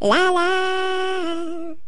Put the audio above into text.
La la.